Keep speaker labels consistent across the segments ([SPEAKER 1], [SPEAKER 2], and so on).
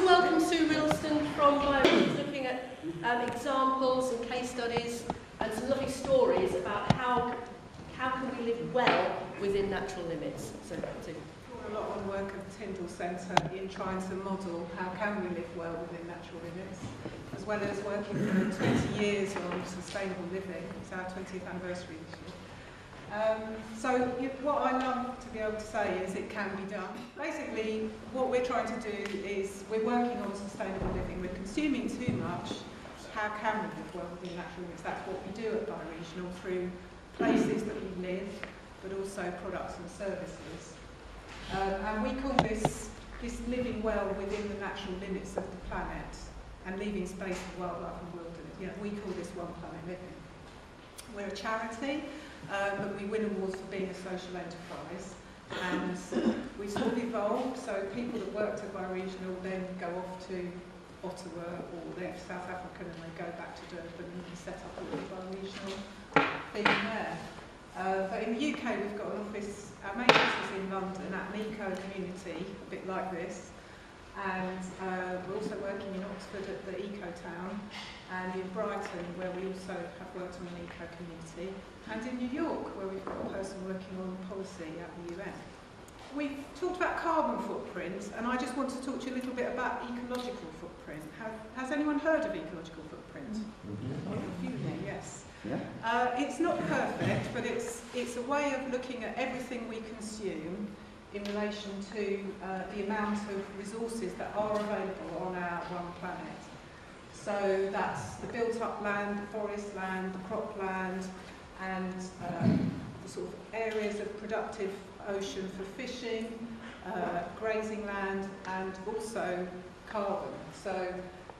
[SPEAKER 1] to welcome Sue Ralston from Biomes, looking at um, examples and case studies and some lovely stories about how, how can we live well within natural limits. So, Sue.
[SPEAKER 2] A lot on the work of Tyndall Centre in trying to model how can we live well within natural limits, as well as working for 20 years on sustainable living. It's our 20th anniversary this year. Um, so what I love to be able to say is it can be done. Basically, what we're trying to do is we're working on sustainable living. We're consuming too much. How can we live well within natural limits? That's what we do at Bioregional through places that we live, but also products and services. Um, and we call this, this living well within the natural limits of the planet and leaving space for wildlife and wilderness. You know, we call this one planet living. We're a charity, uh, but we win awards for being a social enterprise. And we sort of evolved, so people that worked at BioRegional then go off to Ottawa or they're South African and they go back to Durban and set up a little bioregional thing there. Uh, but in the UK we've got an office, our main office is in London at NECO Community, a bit like this, And uh, we're also working in Oxford at the Eco Town and in Brighton where we also have worked on an eco community and in New York where we've got a person working on policy at the UN. We've talked about carbon footprint and I just want to talk to you a little bit about ecological footprint. Have, has anyone heard of ecological footprint? Mm -hmm. yes. Yeah. Uh, it's not perfect, but it's, it's a way of looking at everything we consume in relation to uh, the amount of resources that are available on our one planet. So that's the built up land, the forest land, the cropland, and um, the sort of areas of productive ocean for fishing, uh, grazing land, and also carbon. So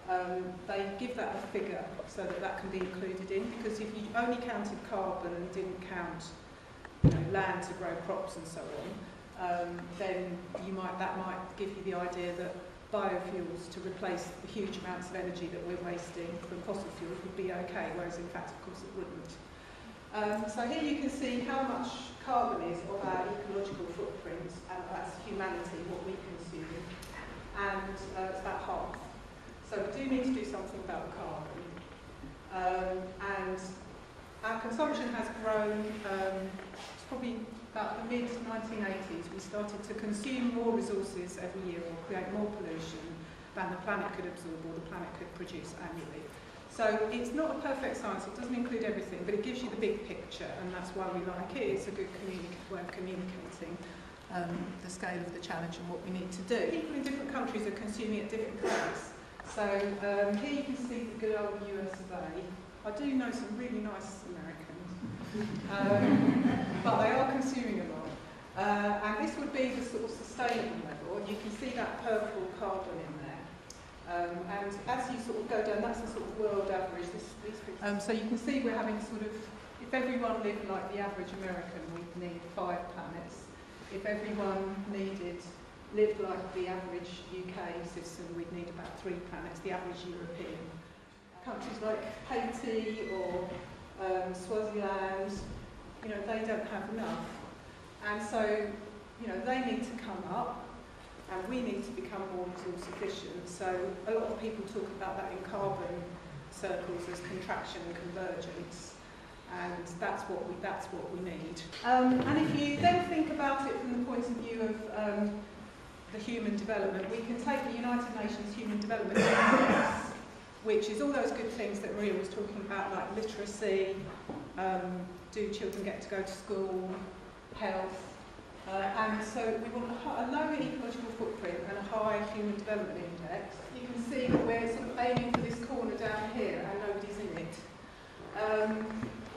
[SPEAKER 2] um, they give that a figure so that that can be included in, because if you only counted carbon and didn't count you know, land to grow crops and so on, um, then you might that might give you the idea that biofuels to replace the huge amounts of energy that we're wasting from fossil fuels would be okay, whereas in fact, of course, it wouldn't. Um, so here you can see how much carbon is of our ecological footprint, and that's humanity, what we consume, and uh, it's about half. So we do need to do something about carbon. Um, and our consumption has grown, um, it's probably about the mid-1980s, we started to consume more resources every year or create more pollution than the planet could absorb or the planet could produce annually. So it's not a perfect science, it doesn't include everything, but it gives you the big picture, and that's why we like it. It's a good way of communicating um, the scale of the challenge and what we need to do. People in different countries are consuming at different rates. So um, here you can see the good old US of A. I do know some really nice Americans, um, but they are consuming a lot. Uh, and this would be the sort of sustainable level, and you can see that purple carbon in there. Um, and as you sort of go down, that's the sort of world average. This, these um, so you can see we're having sort of, if everyone lived like the average American, we'd need five planets. If everyone needed, lived like the average UK system, we'd need about three planets, the average European. Countries like Haiti or um, Swaziland, you know, they don't have enough. And so, you know, they need to come up and we need to become more resource efficient. So a lot of people talk about that in carbon circles as contraction and convergence, and that's what we, that's what we need. Um, and if you then think about it from the point of view of um, the human development, we can take the United Nations Human Development Index, which is all those good things that Maria was talking about, like literacy, um, do children get to go to school, health, uh, and so we want a, a low ecological footprint and a high human development index. You can see that we're sort of aiming for this corner down here and nobody's in it. Um,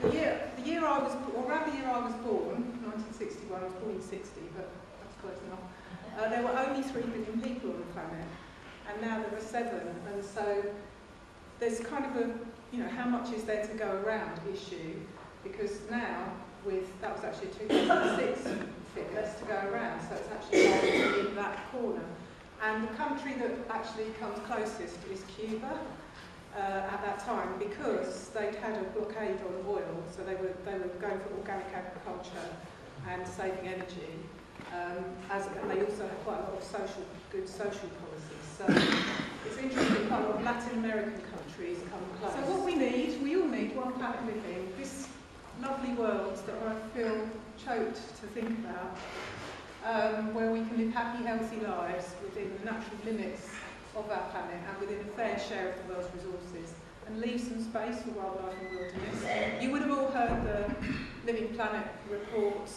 [SPEAKER 2] the year, the year I was, or around the year I was born, 1961, I was born in 60, but that's close enough, uh, there were only 3 billion people on the planet, and now there are 7, and so there's kind of a, you know, how much is there to go around issue, because now, with, that was actually 2006 fit less to go around, so it's actually in that corner. And the country that actually comes closest is Cuba uh, at that time because they'd had a blockade on oil, so they were, they were going for organic agriculture and saving energy. Um, as, and they also had quite a lot of social, good social policies. um, it's interesting kind of Latin American countries come close. So what we need, we all need one planet living. This lovely world that I feel choked to think about, um, where we can live happy, healthy lives within the natural limits of our planet and within a fair share of the world's resources and leave some space for wildlife and wilderness. You would have all heard the Living Planet report,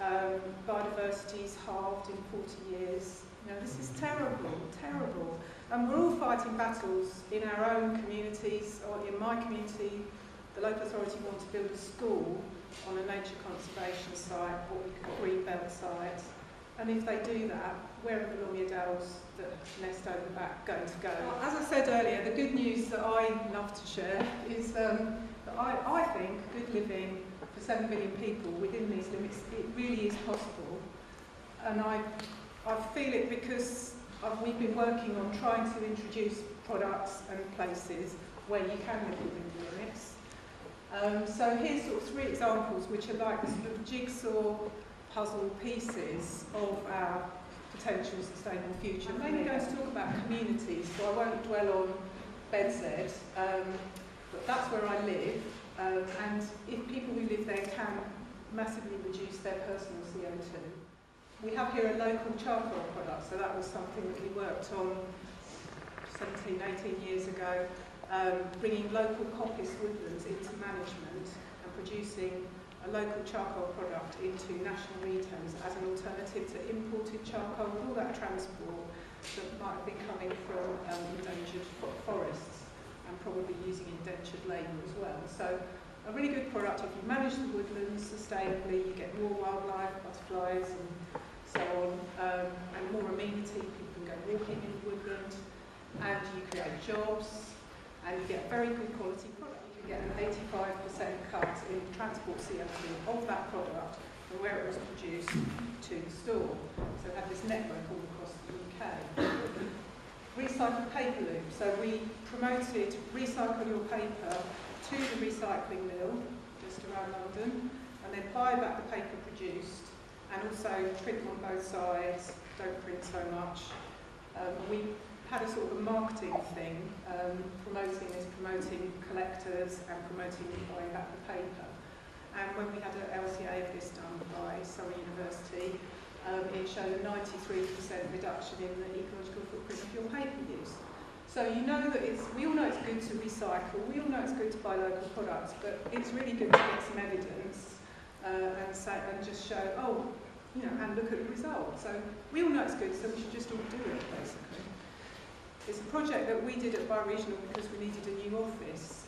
[SPEAKER 2] um, biodiversity's halved in 40 years, You know, this is terrible, terrible. And we're all fighting battles in our own communities, or in my community, the local authority want to build a school on a nature conservation site, what we call green belt site. And if they do that, where are the long-eared owls that nest over the back going to go? Well, as I said earlier, the good news that I love to share is um, that I, I think good living for 7 billion people within these limits, it really is possible. And I, I feel it because we've been working on trying to introduce products and places where you can live within the limits. Um, so here's sort of three examples which are like sort of jigsaw puzzle pieces of our potential sustainable future. I'm mainly going to talk about communities, so I won't dwell on BedZED, um, but that's where I live, um, and if people who live there can massively reduce their personal CO2. We have here a local charcoal product, so that was something that we worked on 17, 18 years ago, um, bringing local coppice woodlands into management and producing a local charcoal product into national retailers as an alternative to imported charcoal and all that transport that might be coming from um, endangered forests and probably using indentured labour as well. So a really good product if you manage the woodlands sustainably, you get more wildlife, butterflies and so on, um, and more amenity, people can go walking in woodland, and you create jobs, and you get very good quality product You get an 85% cut in transport CO2 of that product from where it was produced to the store. So we have this network all across the UK. Recycled paper loop. So we promoted recycle your paper to the recycling mill just around London and then buy back the paper produced and also print on both sides, don't print so much. Um, we had a sort of a marketing thing, um, promoting this, promoting collectors and promoting buying back the paper. And when we had an LCA of this done by Surrey University, um, it showed a 93% reduction in the ecological footprint of your paper use. So you know that it's, we all know it's good to recycle, we all know it's good to buy local products, but it's really good to get some evidence uh, and, say, and just show, oh, you know, and look at the result. So we all know it's good, so we should just all do it, basically. It's a project that we did at Bioregional because we needed a new office.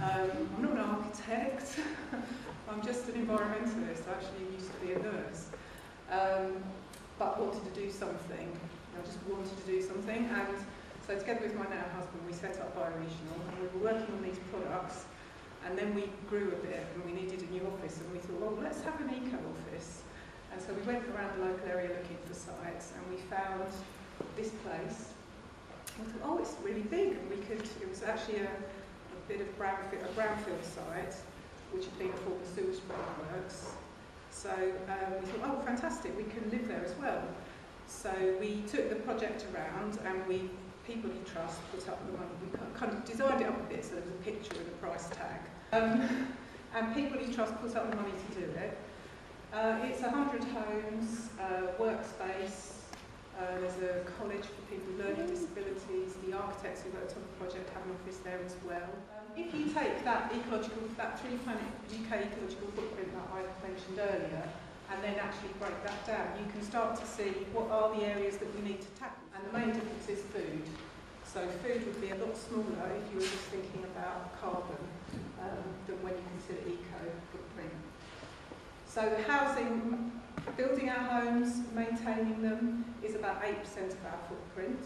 [SPEAKER 2] Um, I'm not an architect, I'm just an environmentalist, I actually used to be a nurse. Um, but wanted to do something. I just wanted to do something and so together with my now husband we set up Bioregional and we were working on these products and then we grew a bit and we needed a new office and we thought, well, let's have an eco office. And so we went around the local area looking for sites and we found this place I thought, oh, it's really big. And we could, it was actually a, a bit of brownfield, a brownfield site, which had been a former sewage works. So um, we thought, oh, fantastic, we can live there as well. So we took the project around and we, People You Trust, put up the money. We kind of designed it up a bit so there was a picture with a price tag. Um, and People You Trust put up the money to do it. Uh, it's 100 homes, uh, workspace, uh, there's a college for people with learning disabilities. The architects who worked on the project have an office there as well. Um, if you take that ecological, that three planet UK ecological footprint that I mentioned earlier, and then actually break that down, you can start to see what are the areas that we need to tackle. And the main difference is food. So food would be a lot smaller if you were just thinking about carbon um, than when you consider eco footprint. So housing Building our homes, maintaining them, is about 8% of our footprint.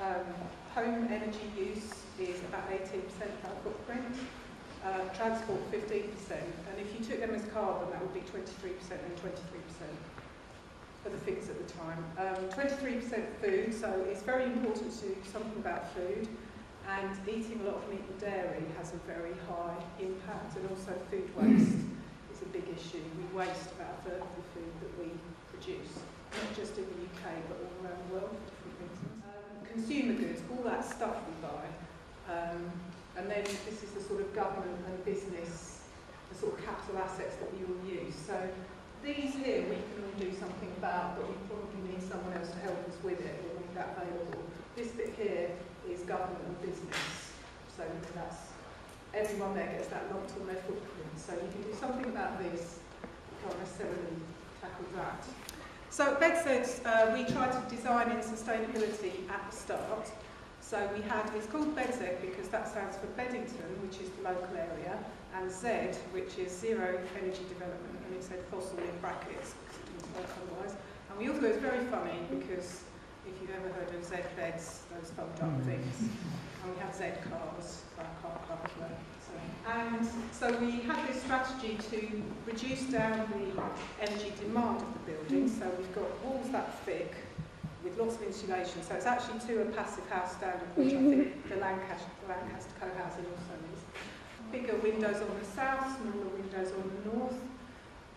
[SPEAKER 2] Um, home energy use is about 18% of our footprint. Uh, transport 15%, and if you took them as carbon, that would be 23% and 23% for the figures at the time. 23% um, food, so it's very important to do something about food, and eating a lot of meat and dairy has a very high impact, and also food waste big issue. We waste about a third of the food that we produce, not just in the UK but all around the world for different reasons. Um, consumer goods, all that stuff we buy. Um, and then this is the sort of government and business, the sort of capital assets that we all use. So these here we can all do something about, but we probably need someone else to help us with it, or make that available. This bit here is government and business. So that's everyone there gets that locked on their footprint. So you can do something about this, you can't necessarily tackle that. So at uh, we tried to design in sustainability at the start. So we had, it's called BedZed because that stands for Beddington, which is the local area, and Z, which is Zero Energy Development, and it said fossil in brackets, otherwise. And we also, it's very funny because if you've ever heard of Z beds, those fold up things, we have Z cars, uh, car club as. So, and so we had this strategy to reduce down the energy demand of the building. Hmm. So we've got walls that thick with lots of insulation. So it's actually to a passive house standard, which I think mm-hmm. the Lancaster, the Lancaster co-housing also is. Bigger windows on the south, smaller windows on the north.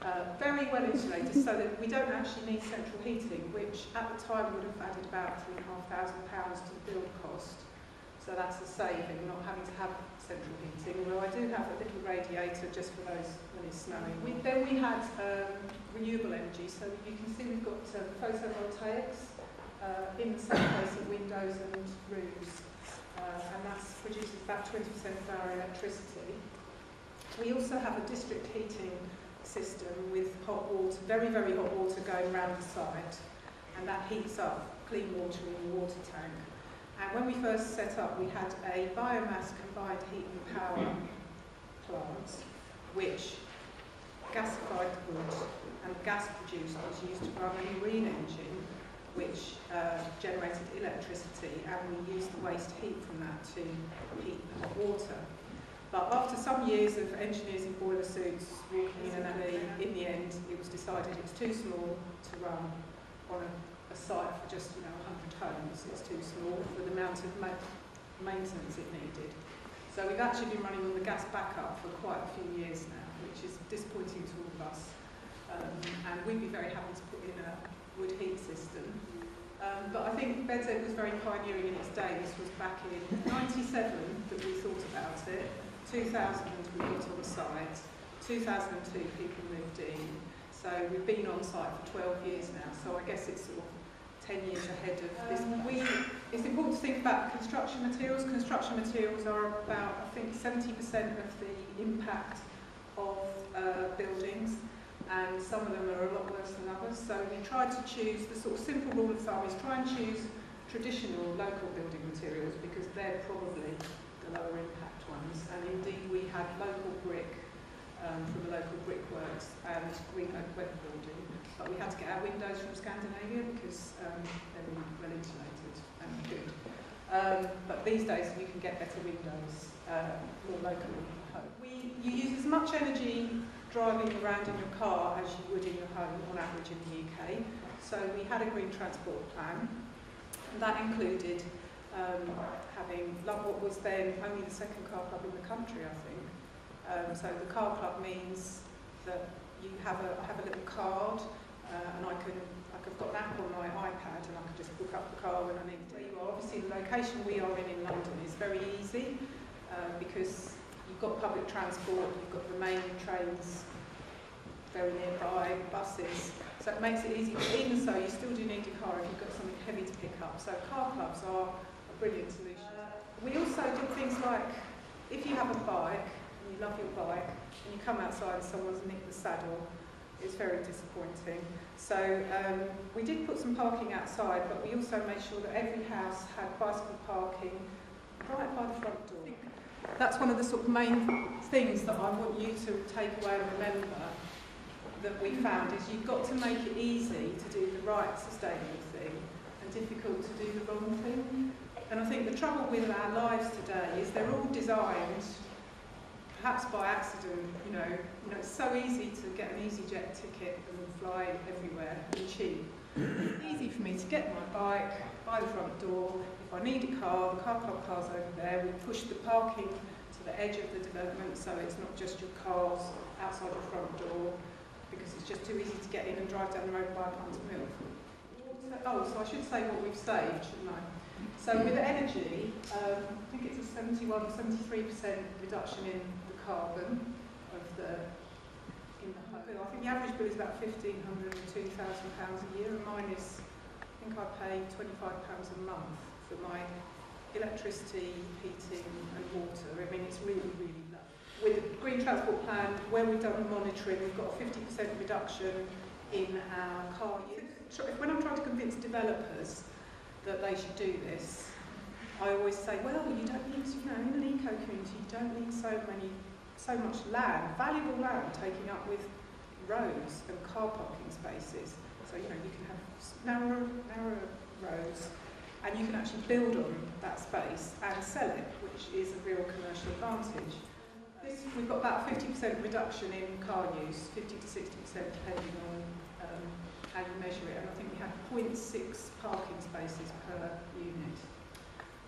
[SPEAKER 2] Uh, very well insulated so that we don't actually need central heating, which at the time would have added about £3,500 to the build cost. So that's a saving, not having to have central heating, although I do have a little radiator just for those when it's snowing. We, then we had um, renewable energy, so you can see we've got um, photovoltaics uh, in the same place of windows and roofs, uh, and that produces about 20% of our electricity. We also have a district heating system with hot water, very, very hot water going around the site, and that heats up clean water in the water tank. And when we first set up, we had a biomass combined heat and power plant, which gasified the wood, and gas produced was used to run a marine engine, which uh, generated electricity, and we used the waste heat from that to heat the water. But after some years of engineers in boiler suits walking in and out, in the end, it was decided it was too small to run on a, a site for just, you know, 100 homes. It's too small amount of ma maintenance it needed. So we've actually been running on the gas backup for quite a few years now, which is disappointing to all of us. Um, and we'd be very happy to put in a wood heat system. Um, but I think BedZed was very pioneering in its day. This was back in 97 that we thought about it. 2000 we got on the site, 2002 people moved in, so we've been on site for 12 years now, so I guess it's sort of 10 years ahead of this. We, it's important to think about construction materials. Construction materials are about, I think, 70% of the impact of uh, buildings, and some of them are a lot worse than others. So we try to choose, the sort of simple rule of thumb is try and choose traditional local building materials because they're probably the lower impact ones, and indeed we had local brick um, from the local brickworks and Green Oak Wet Building, but we had to get our windows from Scandinavia because um, they were well insulated and good. Um, but these days you can get better windows uh, more locally We, you use as much energy driving around in your car as you would in your home on average in the UK. So we had a green transport plan, and that included um, having what was then only the second car club in the country, I think. Um, so the car club means that you have a have a little card, uh, and I can like I've got an app on my iPad, and I can just book up the car when I need to. Are obviously the location we are in in London is very easy uh, because you've got public transport, you've got the main trains very nearby, buses. So it makes it easy. But even so, you still do need a car if you've got something heavy to pick up. So car clubs are a brilliant solution. Uh, we also did things like, if you have a bike, and you love your bike, and you come outside and someone's nicked the saddle, it's very disappointing. So um, we did put some parking outside, but we also made sure that every house had bicycle parking right by the front door. That's one of the sort of main things that I want you to take away and remember that we found is you've got to make it easy to do the right sustainable thing and difficult to do the wrong thing. And I think the trouble with our lives today is they're all designed, perhaps by accident, you know, you know it's so easy to get an EasyJet ticket and fly everywhere and cheap. It's easy for me to get my bike by the front door. If I need a car, the car club car's over there. We push the parking to the edge of the development so it's not just your cars outside your front door because it's just too easy to get in and drive down the road by Punter Mill. Oh, so I should say what we've saved, shouldn't I? So with energy, um, I think it's a 71, 73% reduction in carbon of the in the home. I think the average bill is about 1,500 to 2,000 pounds a year, and mine is, I think I pay 25 pounds a month for my electricity, heating, and water. I mean, it's really, really low. With the Green Transport Plan, where we've done the monitoring, we've got a 50% reduction in our car use. When I'm trying to convince developers that they should do this. I always say, well, you don't need, you know, in an eco community, you don't need so many, so much land, valuable land taking up with roads and car parking spaces. So, you know, you can have narrow, narrow roads and you can actually build on that space and sell it, which is a real commercial advantage. This, we've got about 50% reduction in car use, 50 to 60% depending on um, how you measure it, and I think we have 0.6 parking spaces per unit.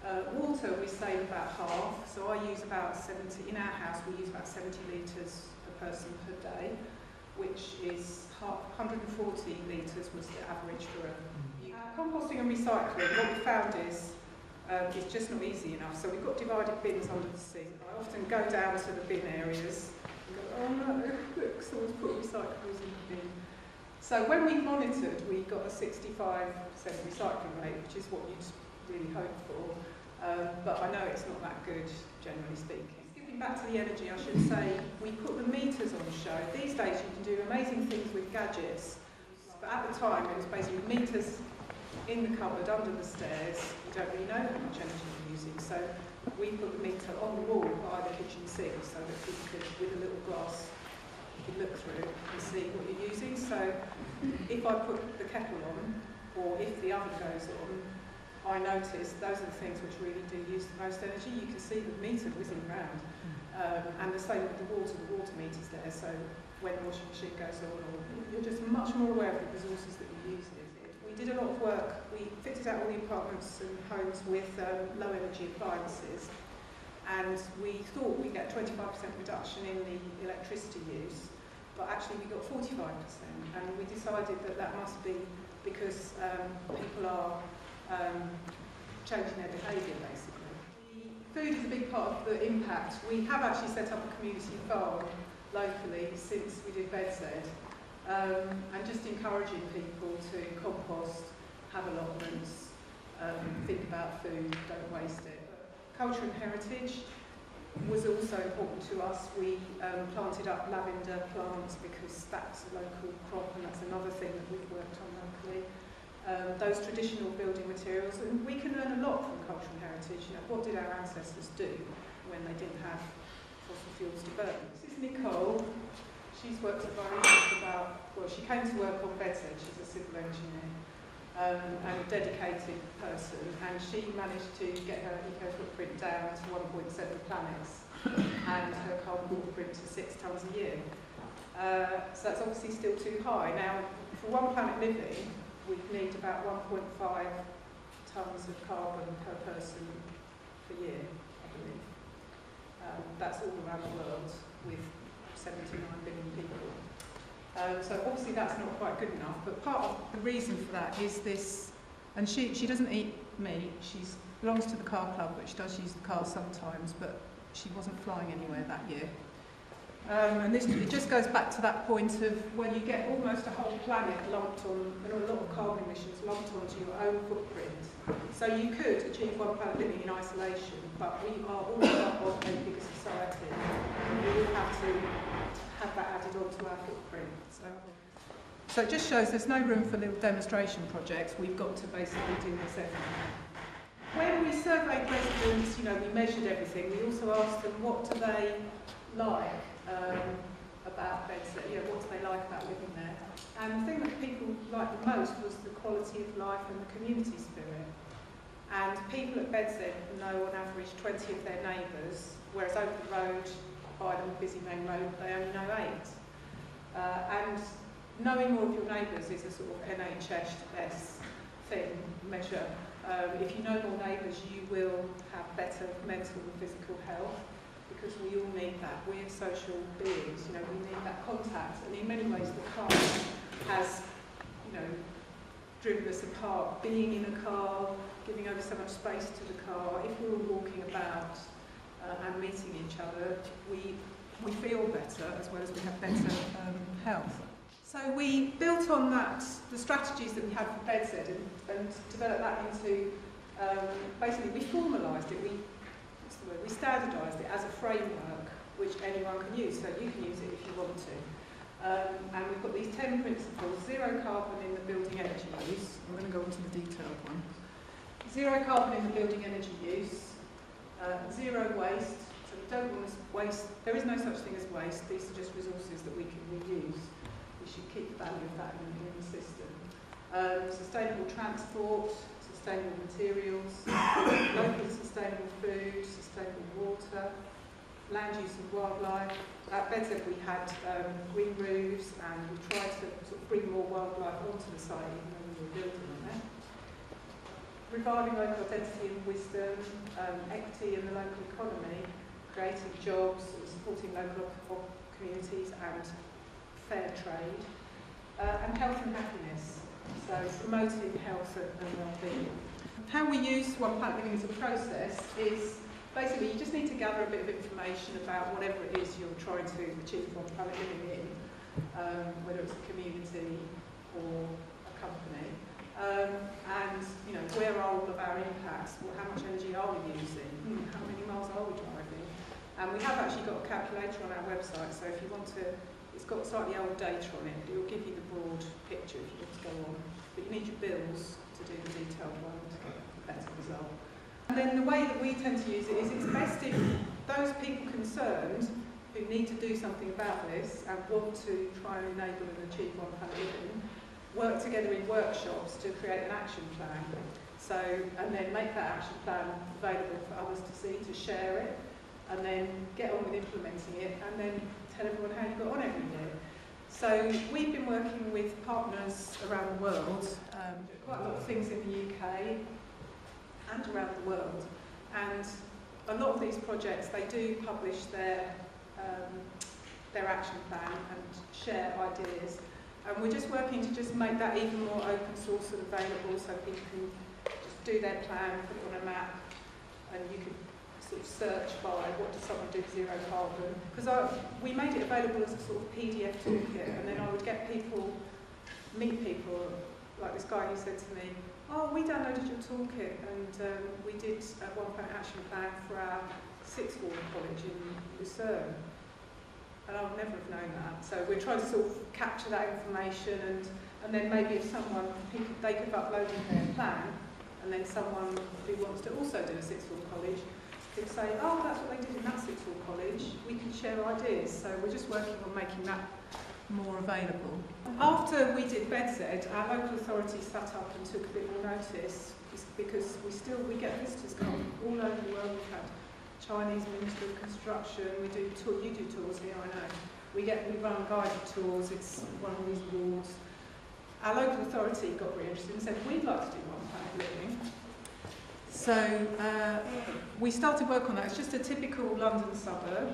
[SPEAKER 2] Uh, water we save about half, so I use about 70, in our house we use about 70 litres per person per day, which is half, 140 litres was the average for a uh, composting and recycling, what we found is um, it's just not easy enough. So we've got divided bins under the sink. I often go down to the bin areas and go, oh no, look, someone's put recyclables in the bin. So when we monitored, we got a 65% recycling rate, which is what you'd really hope for. Um, but I know it's not that good, generally speaking. Skipping back to the energy, I should say, we put the meters on the show. These days you can do amazing things with gadgets, but at the time it was basically meters in the cupboard under the stairs. You don't really know how much energy you're using. So we put the meter on the wall by the kitchen sink so that people could, with a little glass you look through and see what you're using. So if I put the kettle on, or if the oven goes on, I notice those are the things which really do use the most energy. You can see the meter whizzing around. Um, and the same with the water, the water meter's there, so when the washing machine goes on, or you're just much more aware of the resources that you're using. We did a lot of work, we fitted out all the apartments and homes with um, low energy appliances, and we thought we'd get 25% reduction in the electricity use, but actually we got 45%, and we decided that that must be because um, people are um, changing their behaviour, basically. Food is a big part of the impact. We have actually set up a community farm locally since we did Bedsed, um, and just encouraging people to compost, have allotments, um, think about food, don't waste it. Culture and heritage was also important to us. We um, planted up lavender plants because that's a local crop and that's another thing that we've worked on locally. Um, those traditional building materials, and we can learn a lot from cultural heritage. You know, what did our ancestors do when they didn't have fossil fuels to burn? This is Nicole. She's worked at for about, well, she came to work on BedZED. She's a civil engineer um, and a dedicated person, and she managed to get her eco footprint down to 1.7 planets and her carbon footprint to six tonnes a year. Uh, so that's obviously still too high. Now, for one planet living, about 1.5 tonnes of carbon per person per year, I believe. Um, that's all around the world with 79 billion people. Um, so obviously that's not quite good enough, but part of the reason for that is this, and she, she doesn't eat meat, she belongs to the car club, but she does use the car sometimes, but she wasn't flying anywhere that year. Um, and this it just goes back to that point of when you get almost a whole planet lumped on, and a lot of carbon emissions lumped onto your own footprint. So you could achieve one planet living in isolation, but we are all part of a bigger society. We will have to have that added onto our footprint. So, so it just shows there's no room for little demonstration projects. We've got to basically do this everything. When we surveyed residents, you know, we measured everything. We also asked them what do they like um, about BedZED, you know, what do they like about living there. And the thing that people liked the most was the quality of life and the community spirit. And people at BedZED know on average 20 of their neighbours, whereas over the road by the busy main road, they only know eight. Uh, and knowing more of your neighbours is a sort of NHS thing, measure. Um, if you know more neighbours, you will have better mental and physical health because we all need that. We're social beings, you know, we need that contact. And in many ways, the car has, you know, driven us apart, being in a car, giving over so much space to the car. If we were walking about uh, and meeting each other, we, we feel better as well as we have better um, health. So we built on that, the strategies that we had for BedZED and, and developed that into, um, basically we formalised it, we, the word, we standardised it as a framework which anyone can use, so you can use it if you want to. Um, and we've got these 10 principles, zero carbon in the building energy use, I'm going to go on to the detailed one. Zero carbon in the building energy use, uh, zero waste, so we don't want to waste, there is no such thing as waste, these are just resources that we can reuse. We should keep the value of that in, in the system. Um, sustainable transport, sustainable materials, local sustainable food, sustainable water, land use and wildlife. At BedZED we had um, green roofs and we tried to sort of bring more wildlife onto the site even though we were building on it reviving local identity and wisdom, um, equity in the local economy, creating jobs, supporting local communities and fair trade, uh, and health and happiness, so promoting health and, well-being. How we use One Planet Living as a process is basically you just need to gather a bit of information about whatever it is you're trying to achieve One Planet Living in, um, whether it's a community or a company. Um, and, you know, where are all of our impacts? Well, how much energy are we using? Hmm, how many miles are we driving? And we have actually got a calculator on our website, so if you want to, it's got slightly old data on it, but it will give you the broad picture if you to go on. But you need your bills to do the detailed one to get a better result. And then the way that we tend to use it is it's best if those people concerned who need to do something about this and want to try and enable and achieve one living work together in workshops to create an action plan. So, and then make that action plan available for others to see, to share it, and then get on with implementing it, and then tell everyone how you got on every year. So we've been working with partners around the world, um, quite a lot of things in the UK and around the world. And a lot of these projects, they do publish their, um, their action plan and share ideas. And we're just working to just make that even more open source and available so people can just do their plan, put it on a map, and you can sort of search by what does someone do zero carbon. Because we made it available as a sort of PDF toolkit, and then I would get people, meet people, like this guy who said to me, oh, we downloaded your toolkit and um, we did a one-point action plan for our sixth form college in Lucerne and I would never have known that. So we're trying to sort of capture that information and, and then maybe if someone, they could upload their plan and then someone who wants to also do a sixth form college could say, oh, that's what they did in that form college, we can share ideas. So we're just working on making that more available. After we did BedZED, our local authority sat up and took a bit more notice because we still, we get visitors come all over the world. We've had Chinese Ministry of Construction. We do tour, you do tours here, I know. We get we run guided tours. It's one of these awards. Our local authority got really interested and said we'd like to do one planet living. So uh, we started work on that. It's just a typical London suburb.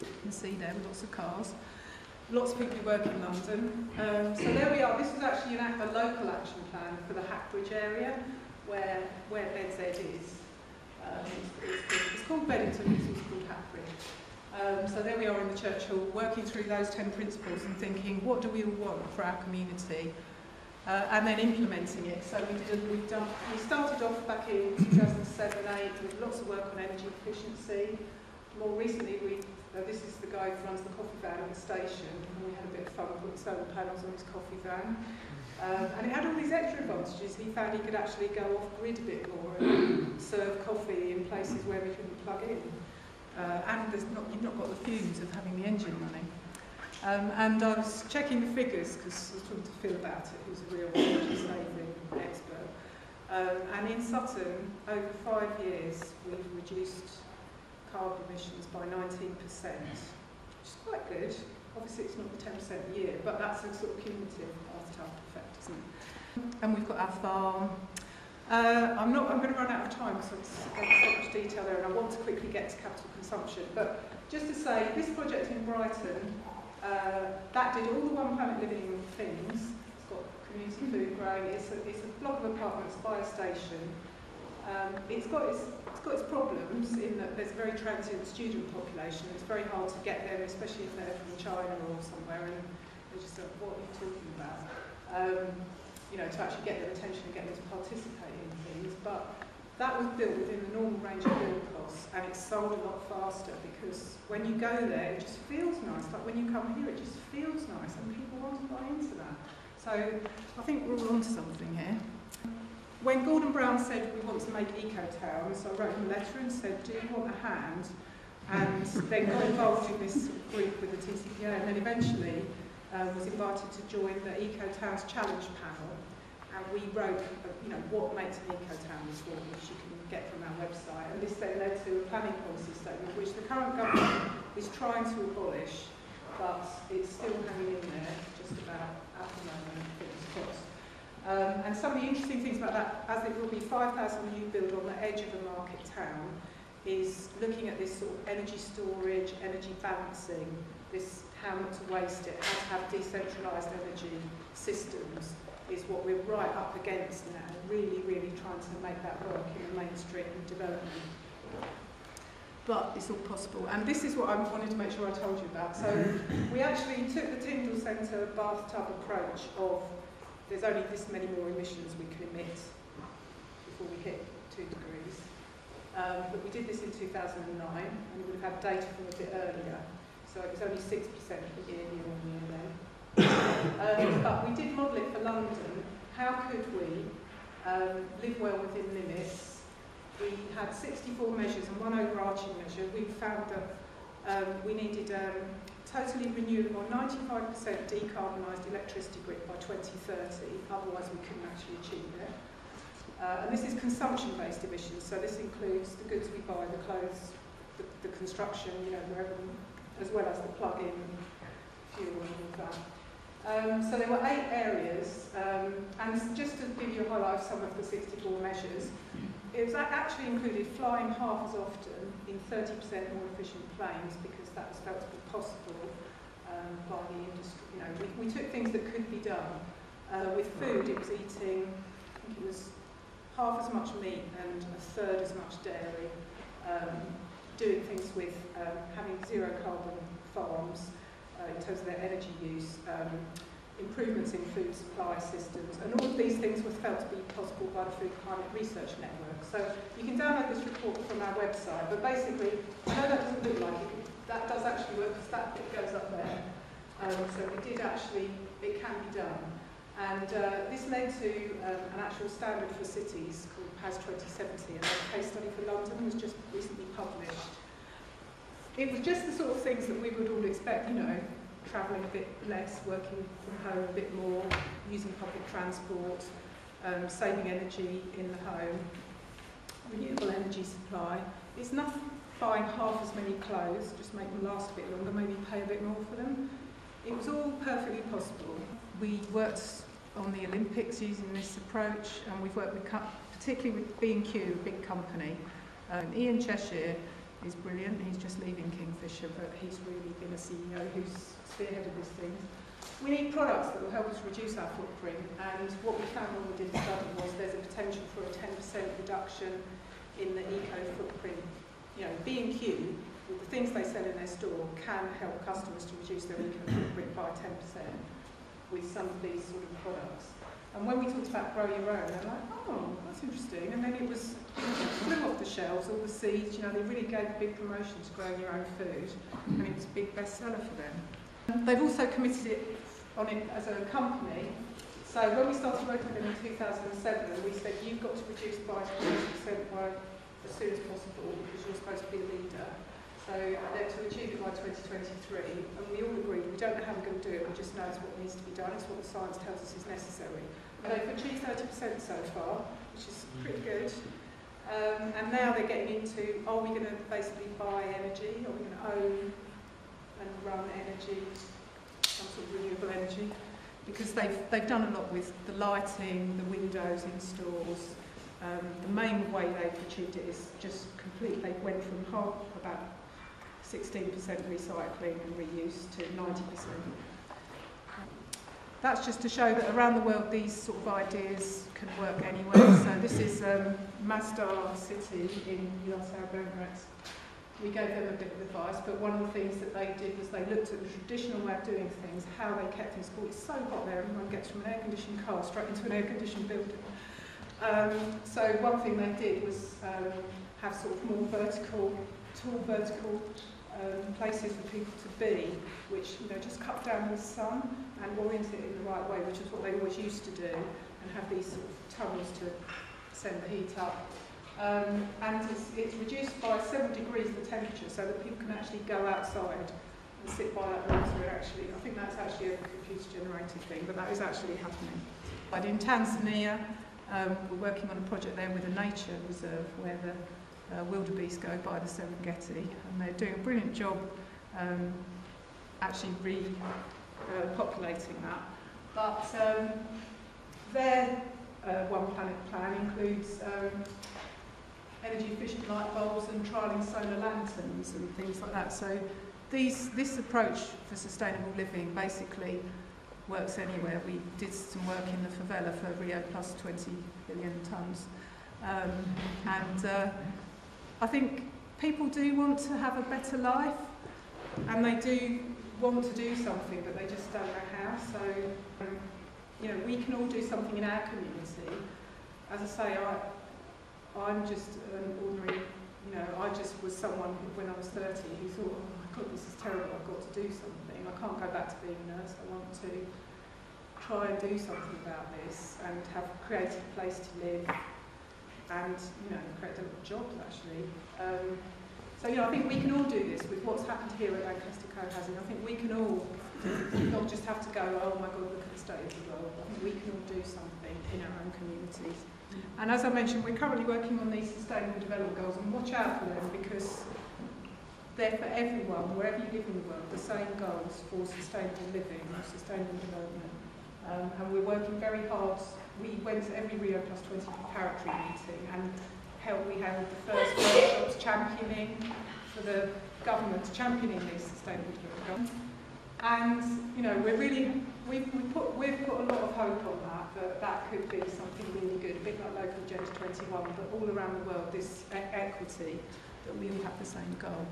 [SPEAKER 2] You can see them, lots of cars. Lots of people who work in London. Um, so there we are. This was actually an, a local action plan for the Hackbridge area, where where BedZED is. Um, it's, it's, called Beddington, it's also called Hackbridge. Um, so there we are in the church hall, working through those 10 principles and thinking, what do we all want for our community? uh, and then implementing it. So we did. A, we've done. We started off back in 2007-8 with lots of work on energy efficiency. More recently, we. Uh, this is the guy who runs the coffee van at the station, and we had a bit of fun putting solar panels on his coffee van. Um, and it had all these extra advantages. He found he could actually go off grid a bit more and serve coffee in places where we couldn't plug in. Uh, and there's not, you've not got the fumes of having the engine running. Um, and I was checking the figures because I was talking to Phil about it, who's a real energy saving expert. Um, and in Sutton, over five years, we've reduced carbon emissions by 19%, which is quite good. Obviously, it's not the 10% a year, but that's a sort of cumulative after effect, isn't it? And we've got our farm. Uh, I'm not. I'm going to run out of time because there's so much detail there, and I want to quickly get to capital consumption. But just to say, this project in Brighton, Uh, that did all the One Planet Living things. It's got community food growing. It's a, it's a block of apartments by a station. Um, it's, got its, it's got its problems in that there's a very transient student population. It's very hard to get them, especially if they're from China or somewhere, and they just don't what are you talking about? Um, you know, to actually get their attention and get them to participate in things. But that was built within the normal range of build costs, and it's sold a lot faster because when you go there, it just feels nice. Like when you come here, it just feels nice, and people want to buy into that. So I think we're all onto something here. When Gordon Brown said we want to make eco towns, I wrote him a letter and said, do you want a hand? And then got involved in this group with the TCPA and then eventually um, was invited to join the Eco Towns Challenge panel. And we wrote, uh, you know, what makes an eco town as well, which you can get from our website. And this then led to a planning policy statement, which the current government is trying to abolish, but it's still hanging in there, just about at the moment, fingers crossed. Um, and some of the interesting things about that, as it will be 5,000 new build on the edge of a market town, is looking at this sort of energy storage, energy balancing, this how not to waste it, how to have decentralised energy systems, is what we're right up against now, really, really trying to make that work in the mainstream development. But it's all possible. And this is what I wanted to make sure I told you about. So we actually took the Tyndall Centre bathtub approach of there's only this many more emissions we can emit before we hit two degrees. Um, but we did this in 2009, and we would have had data from a bit earlier. So it was only 6% per year, year on year. Um, but we did model it for London. How could we um, live well within limits? We had 64 measures and one overarching measure. We found that um, we needed um, totally renewable, 95% decarbonised electricity grid by 2030, otherwise we couldn't actually achieve it. Uh, and this is consumption-based emissions, so this includes the goods we buy, the clothes, the, the construction, you know, wherever, as well as the plug-in fuel and all that. Um, so there were eight areas, um, and just to give you a highlight of some of the 64 measures, it was actually included flying half as often in 30% more efficient planes because that was felt to be possible um, by the industry. You know, we, we took things that could be done. Uh, with food, it was eating, I think it was half as much meat and a third as much dairy. Um, doing things with um, having zero carbon farms uh, in terms of their energy use, um, improvements in food supply systems, and all of these things were felt to be possible by the Food Climate Research Network. So you can download this report from our website, but basically, I know that doesn't look like it, that does actually work because that goes up there. Um, so we did actually, it can be done. And uh, this led to um, an actual standard for cities called PAS 2070, and a case study for London was just recently published. It was just the sort of things that we would all expect, you know, travelling a bit less, working from home a bit more, using public transport, um, saving energy in the home, renewable energy supply. It's not buying half as many clothes, just make them last a bit longer, maybe pay a bit more for them. It was all perfectly possible. We worked on the Olympics using this approach, and we've worked with, particularly with B&Q, a big company. Um, Ian Cheshire is brilliant. He's just leaving Kingfisher, but he's really been a CEO who's spearheaded this thing. We need products that will help us reduce our footprint, and what we found when we did the study was there's a potential for a 10% reduction in the eco footprint. You know, B&Q, with the things they sell in their store, can help customers to reduce their eco footprint by 10% with some of these sort of products. And when we talked about grow your own, they're like, oh, that's interesting. And then it was, flew off the shelves, all the seeds, you know, they really gave a big promotion to growing your own food. And it was a big bestseller for them. They've also committed it on it as a company. So when we started working with them in 2007, we said, you've got to reduce by 20% by as soon as possible because you're supposed to be a leader. So uh, to achieve it by 2023, and we all agree we don't know how we're going to do it, we just know it's what needs to be done, it's what the science tells us is necessary. And they've achieved 30% so far, which is pretty good. Um, and now they're getting into, are we going to basically buy energy? Are we going to own and run energy, some sort of renewable energy? Because they've, they've done a lot with the lighting, the windows in stores. Um, the main way they've achieved it is just complete, they went from half, about 16% recycling and reuse to 90%. that's just to show that around the world these sort of ideas can work anywhere. So this is um, Masdar City in Yasser Emirates. We gave them a bit of advice, but one of the things that they did was they looked at the traditional way of doing things, how they kept things cool. It's so hot there, everyone gets from an air-conditioned car straight into an air-conditioned building. Um, so one thing they did was um, have sort of more vertical, tall vertical um, places for people to be, which you know just cut down the sun and orient it in the right way, which is what they always used to do, and have these sort of tunnels to send the heat up. Um, and it's, it's reduced by seven degrees the temperature, so that people can actually go outside and sit by that water. Actually, I think that's actually a computer-generated thing, but that is actually happening. But in Tanzania, um, we're working on a project there with a nature reserve where the uh, go by the Serengeti and they're doing a brilliant job um, actually repopulating uh, that. But um, their uh, One Planet plan includes um, energy efficient light bulbs and trialling solar lanterns and things like that. So these, this approach for sustainable living basically works anywhere. We did some work in the favela for Rio Plus 20 billion tonnes. Um, and uh, I think people do want to have a better life and they do want to do something but they just don't know how. So, you know, we can all do something in our community. As I say, I, I'm just an ordinary, you know, I just was someone who, when I was 30 who thought, oh my God, this is terrible, I've got to do something. I can't go back to being a nurse, I want to try and do something about this and have a creative place to live and, you know, create a jobs actually. Um, so, know, I think we can all do this with what's happened here at Lancaster Co-Housing. I think we can all not just have to go, oh my God, look at the state of the world. I think we can all do something in our own communities. And as I mentioned, we're currently working on these Sustainable Development Goals, and watch out for them because they're for everyone, wherever you live in the world, the same goals for sustainable living or sustainable development. Um, and we're working very hard. We went to every Rio Plus 20 preparatory meeting and held, we held the first workshops championing for the government, championing these sustainable development. And, you know, we're really, we've, we put, we've put a lot of hope on that, that that could be something really good, a bit like Local Agenda 21, but all around the world, this e equity, that we all have the same goal.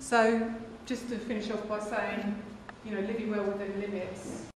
[SPEAKER 2] So, just to finish off by saying, you know, living well within limits,